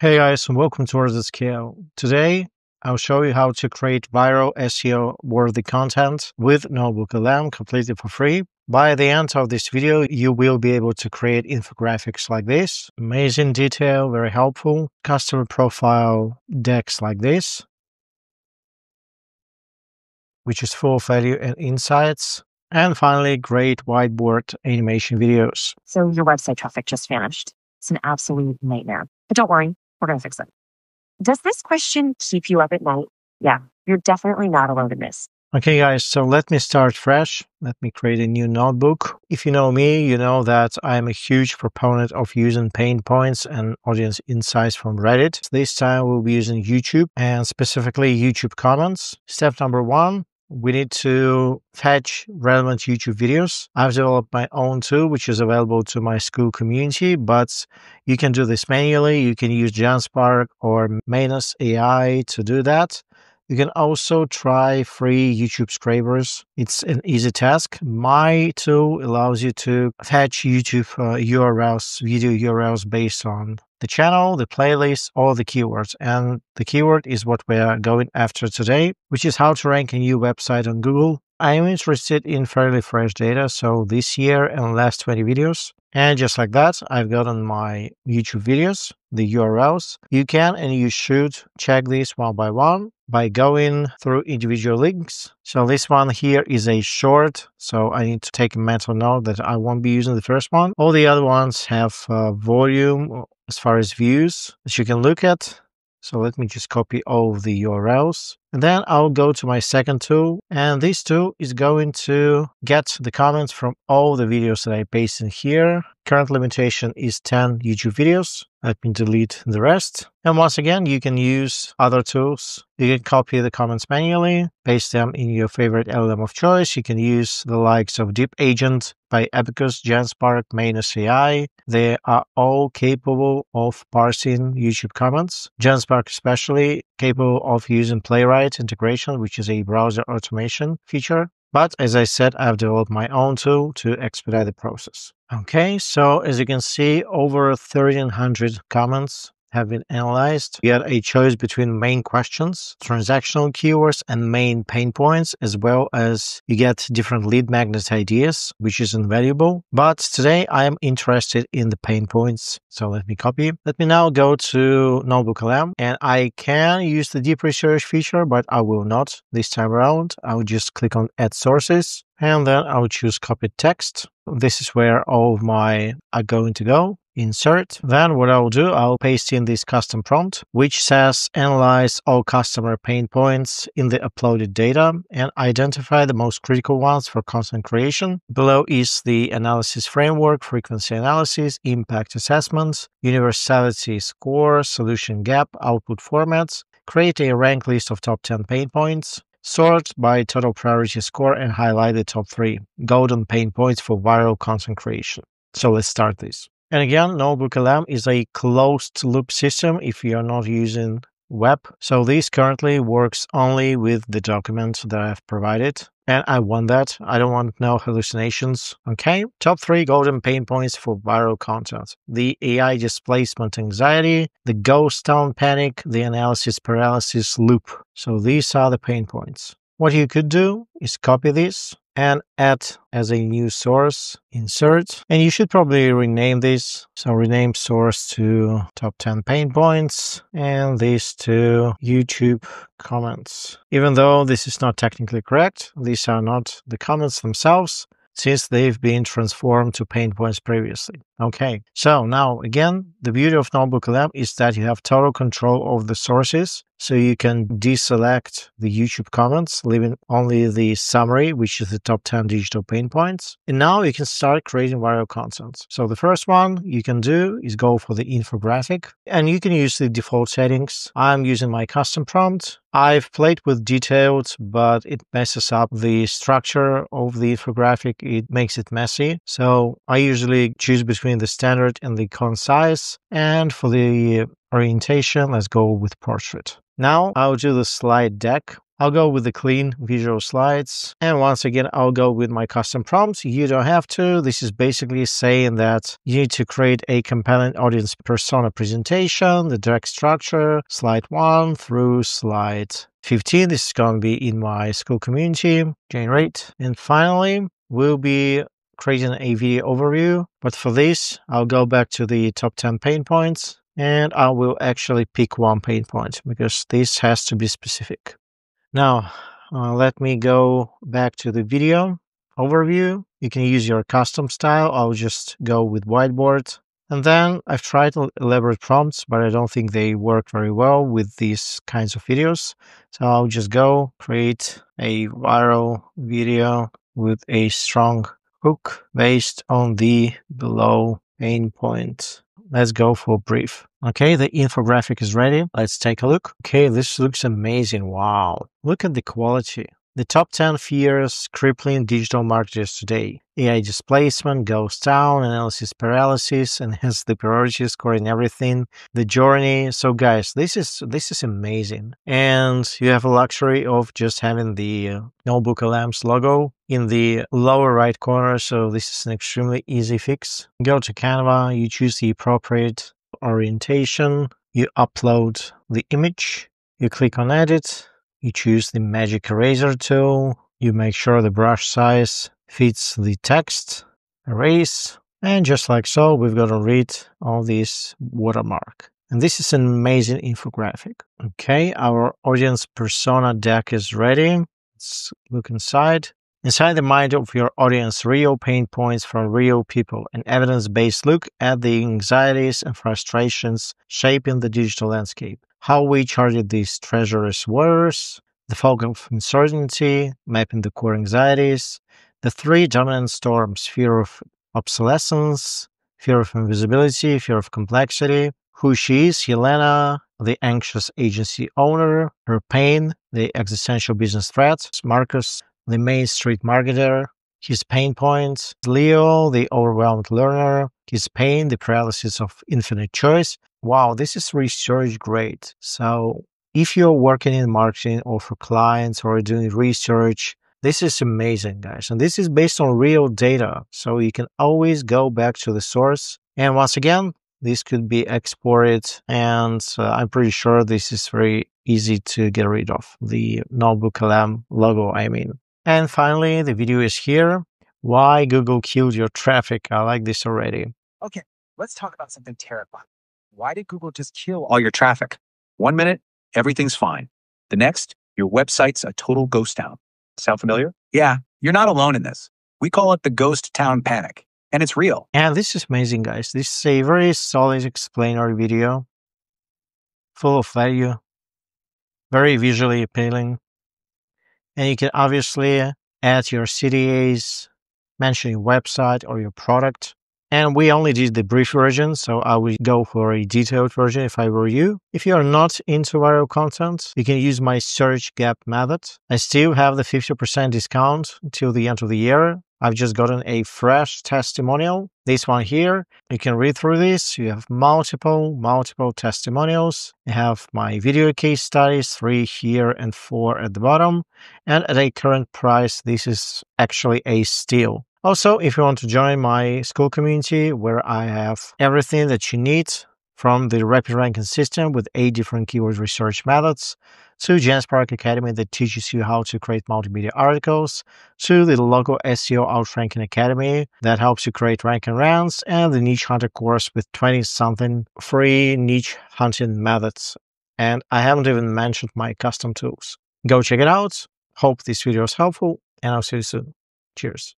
Hey guys, and welcome to at Scale. Today, I'll show you how to create viral SEO worthy content with NotebookLM completely for free. By the end of this video, you will be able to create infographics like this. Amazing detail, very helpful. Customer profile decks like this, which is full of value and insights. And finally, great whiteboard animation videos. So your website traffic just vanished. It's an absolute nightmare. But don't worry, we're going to fix it. Does this question keep you up at night? Yeah, you're definitely not alone in this. Okay, guys, so let me start fresh. Let me create a new notebook. If you know me, you know that I am a huge proponent of using pain points and audience insights from Reddit. This time we'll be using YouTube and specifically YouTube comments. Step number one, we need to fetch relevant YouTube videos. I've developed my own tool, which is available to my Skool community, but you can do this manually. You can use Genspark or Manus AI to do that. You can also try free YouTube scrapers. It's an easy task. My tool allows you to fetch YouTube uh, URLs, video URLs based on the channel, the playlist, all the keywords. And the keyword is what we are going after today, which is how to rank a new website on Google. I am interested in fairly fresh data, so this year and last 20 videos. And just like that, I've gotten my YouTube videos, the URLs. You can and you should check this one by one by going through individual links. So this one here is a short, so I need to take a mental note that I won't be using the first one. All the other ones have uh, volume as far as views that you can look at. So let me just copy all the URLs. And then I'll go to my second tool. And this tool is going to get the comments from all the videos that I paste in here. Current limitation is 10 YouTube videos. Let me delete the rest. And once again, you can use other tools. You can copy the comments manually, paste them in your favorite LLM of choice. You can use the likes of Deep Agent by Abacus, Genspark, Manus AI. They are all capable of parsing YouTube comments. Genspark especially capable of using Playwright integration, which is a browser automation feature. But as I said, I've developed my own tool to expedite the process. Okay, so as you can see, over 1300 comments have been analyzed. We had a choice between main questions, transactional keywords, and main pain points, as well as you get different lead magnet ideas, which is invaluable. But today I am interested in the pain points. So let me copy. Let me now go to NotebookLM and I can use the deep research feature, but I will not this time around. I will just click on add sources and then I'll choose copy text. This is where all of my are going to go insert. Then what I'll do, I'll paste in this custom prompt, which says analyze all customer pain points in the uploaded data and identify the most critical ones for content creation. Below is the analysis framework, frequency analysis, impact assessments, universality score, solution gap, output formats. Create a rank list of top 10 pain points. Sort by total priority score and highlight the top three golden pain points for viral content creation. So let's start this. And again, NotebookLM is a closed loop system if you're not using web. So this currently works only with the documents that I've provided. And I want that. I don't want no hallucinations. Okay. Top three golden pain points for viral content. The AI displacement anxiety, the ghost town panic, the analysis paralysis loop. So these are the pain points. What you could do is copy this and add as a new source, insert. And you should probably rename this. So rename source to top 10 pain points and this to YouTube comments. Even though this is not technically correct, these are not the comments themselves since they've been transformed to pain points previously. Okay, so now again, the beauty of NotebookLM is that you have total control of the sources so you can deselect the YouTube comments, leaving only the summary, which is the top 10 digital pain points. And now you can start creating viral content. So the first one you can do is go for the infographic and you can use the default settings. I'm using my custom prompt. I've played with detailed, but it messes up the structure of the infographic. It makes it messy. So I usually choose between the standard and the concise. And for the orientation, let's go with portrait. Now I'll do the slide deck I'll go with the clean visual slides. And once again, I'll go with my custom prompts. You don't have to. This is basically saying that you need to create a compelling audience persona presentation, the direct structure, slide one through slide 15. This is going to be in my Skool community, generate. And finally, we'll be creating a video overview. But for this, I'll go back to the top 10 pain points and I will actually pick one pain point because this has to be specific. Now, uh, let me go back to the video overview. You can use your custom style. I'll just go with whiteboard. And then I've tried elaborate prompts, but I don't think they work very well with these kinds of videos. So I'll just go create a viral video with a strong hook based on the below pain point. Let's go for brief. Okay, the infographic is ready. Let's take a look. Okay, this looks amazing. Wow. Look at the quality. The top 10 fears crippling digital marketers today. AI displacement, ghost town, analysis paralysis, enhance the priority score scoring everything, the journey. So guys, this is this is amazing. And you have a luxury of just having the uh, NotebookLM's logo in the lower right corner. So this is an extremely easy fix. Go to Canva, you choose the appropriate orientation, you upload the image, you click on edit, you choose the magic eraser tool. You make sure the brush size fits the text. Erase. And just like so, we've got to read all this watermark. And this is an amazing infographic. Okay, our audience persona deck is ready. Let's look inside. Inside the mind of your audience, real pain points from real people, an evidence based look at the anxieties and frustrations shaping the digital landscape how we charted these treacherous waters, the fog of uncertainty, mapping the core anxieties, the three dominant storms fear of obsolescence, fear of invisibility, fear of complexity, who she is, Helena, the anxious agency owner, her pain, the existential business threat, Marcus, the main street marketer, his pain points, Leo, the overwhelmed learner, his pain, the paralysis of infinite choice, wow, this is research great. So if you're working in marketing or for clients or doing research, this is amazing, guys. And this is based on real data. So you can always go back to the source. And once again, this could be exported. And uh, I'm pretty sure this is very easy to get rid of the NotebookLM logo, I mean. And finally, the video is here. Why Google killed your traffic. I like this already. Okay, let's talk about something terrifying why did Google just kill all your traffic? One minute, everything's fine. The next, your website's a total ghost town. Sound familiar? Yeah, you're not alone in this. We call it the ghost town panic, and it's real. And this is amazing, guys. This is a very solid explainer video, full of value, very visually appealing. And you can obviously add your CTAs, mention your website or your product. And we only did the brief version, so I would go for a detailed version if I were you. If you are not into viral content, you can use my search gap method. I still have the 50% discount until the end of the year. I've just gotten a fresh testimonial. This one here, you can read through this. You have multiple, multiple testimonials. You have my video case studies, three here and four at the bottom. And at a current price, this is actually a steal. Also, if you want to join my Skool community where I have everything that you need from the rapid ranking system with eight different keyword research methods to GenSpark Academy that teaches you how to create multimedia articles to the local SEO Outranking Academy that helps you create ranking rounds and the Niche Hunter course with 20 something free niche hunting methods. And I haven't even mentioned my custom tools. Go check it out. Hope this video is helpful and I'll see you soon. Cheers.